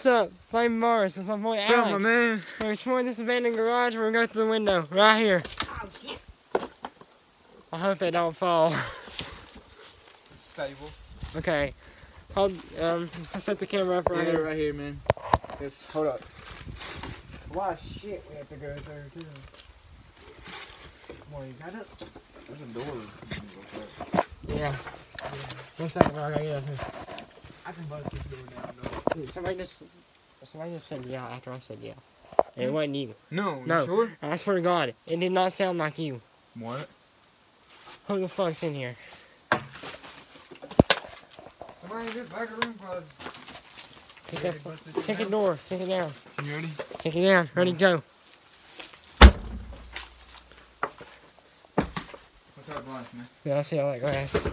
What's up? Flamin Barz with my boy What's up, Alex. my man? We're exploring this abandoned garage. We're gonna go through the window right here. I hope they don't fall. Stable. Okay. Hold. Um. I set the camera up right Right here. right here, man. Just hold up. Wow, shit, we have to go through too. Come on, you got it? There's a door. Yeah. One second, bro. I gotta get up here. I can bust this door down, though. Somebody just. Somebody just said yeah after I said yeah. Eh, hmm? It wasn't you. No, No. sure? I swear to God, it did not sound like you. What? Who the fuck's in here? Somebody in this back room, cause. Kick that. Kick the door. Kick it down. You ready? Kick it down. Ready, go. What's up, lunch, man? Yeah, I see all that grass.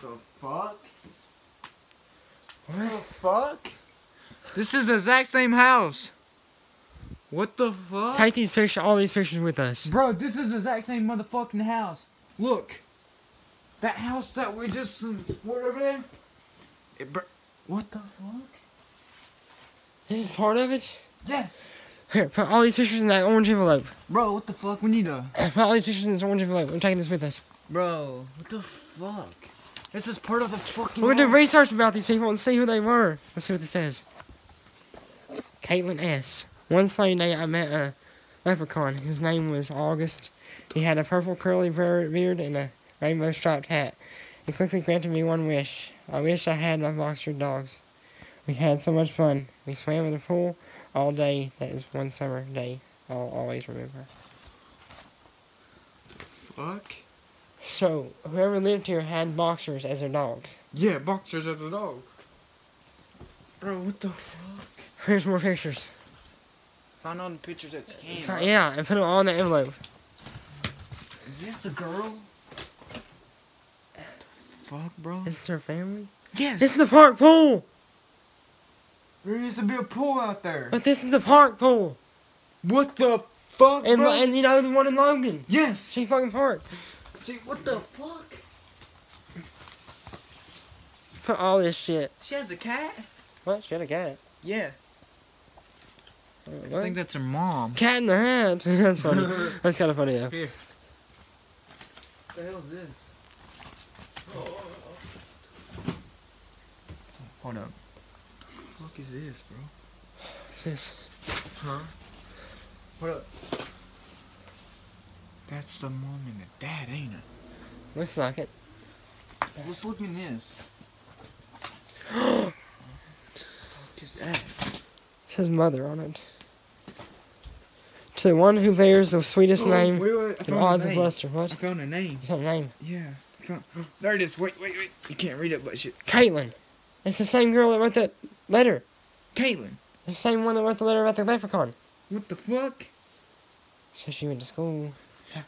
The fuck? What? The fuck? This is the exact same house. What the fuck? Take these pictures, all these pictures with us. Bro, this is the exact same motherfucking house. Look. That house that we just um, explored over there. It bur- what the fuck? This is part of it. Yes. Here, put all these pictures in that orange envelope. Bro, what the fuck? We need to. Put all these pictures in this orange envelope. We're taking this with us. Bro, what the fuck? This is part of the fucking. We're gonna do research about these people and see who they were. Let's see what this says. Caitlin S. One sunny day I met a leprechaun. His name was August. He had a purple curly beard and a rainbow striped hat. He quickly granted me one wish. I wish I had my boxer dogs. We had so much fun. We swam in the pool all day. That is one summer day I'll always remember. Fuck. So, whoever lived here had boxers as their dogs. Yeah, boxers as the dog. Bro, what the fuck? Here's more pictures. Find all the pictures that you can. Fi- bro. Yeah, and put them all in the envelope. Is this the girl? The Fuck, bro. Is this is her family? yes. This is the park pool! there used to be a pool out there. But this is the park pool! What the fuck, And, bro? and you know the one in Logan. yes. She fucking park. See, what the fuck? Put all this shit. She has a cat? What? She had a cat. Yeah. I think that's her mom. Cat in the hat. That's funny. That's kind of funny though. Here. What the hell is this? Oh. Hold up. What the fuck is this, bro? What's this? Huh? What up? That's the mom and the dad, ain't it? Looks like it. Let's look in this. what is that? It says mother on it. To the one who bears the sweetest name Wait, wait, I in odds a of name. luster. What? I found a name. You got a name. Yeah. Found- There it is. Wait, wait, wait. You can't read it, but shit. Caitlin. It's the same girl that wrote that letter. Caitlin. It's the same one that wrote the letter about the leprechaun. What the fuck? So she went to school.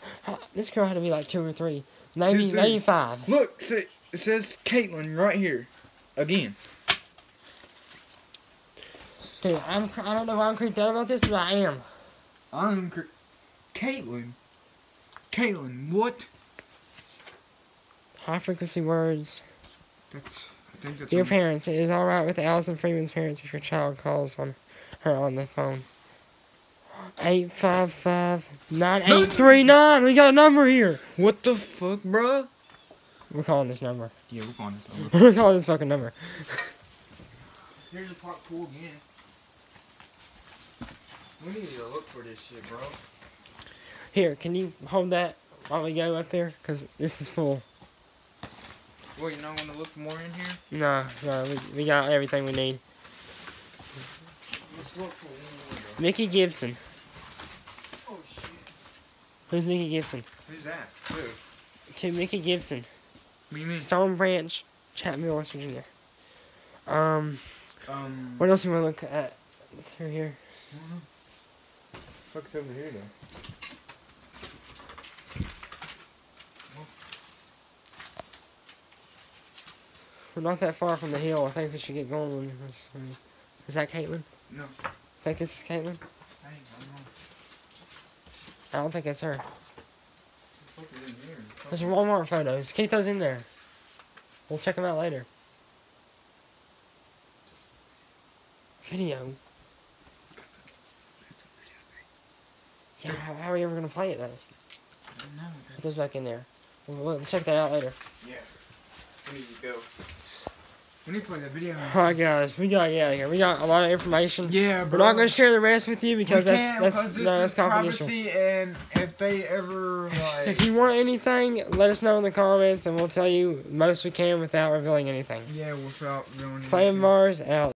This girl had to be like two or three. Maybe, three. Look, it says Caitlin right here. Again. Dude, I'm, I don't know why I'm creeped out about this, but I am. I'm Caitlin. Caitlin, what? High frequency words. That's. I think that's. Dear parents, it is alright with Allison Freeman's parents if your child calls on her on the phone. 855 9839. We got a number here. What the fuck, bro? We're calling this number. Yeah, we're calling this over. We're calling this fucking number. Here's the park pool again. We need to look for this shit, bro. Here, can you hold that while we go up there? Because this is full. Well, you not gonna look more in here? No, no, we, we got everything we need. Let's look for one more, Mickey Gibson. Who's Mickey Gibson? Who's that? Who? To Mickey Gibson. What do you mean? Stone Branch, Chapmanville, West Virginia. Um, Um. what else do you want to look at through here? Fuck's over here though. We're not that far from the hill. I think we should get going. Is that Caitlin? No. I think this is Caitlin? I ain't I don't know. I don't think it's her. Fuck is in here? Those Walmart photos. Keep those in there. We'll check them out later. Video. Yeah, how, how are we ever gonna play it though? I don't know. Put those back in there. We'll, we'll check that out later. Yeah. We need to go. We need to play that video. Alright guys, we gotta get out of here. We got a lot of information. Yeah, We're not gonna share the rest with you because that's that's because no, that's confidential. and if they ever like, If you want anything, let us know in the comments and we'll tell you most we can without revealing anything. yeah, without going. Flamin Barz out.